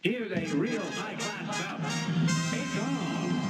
Here's a real high-class bout. It's on.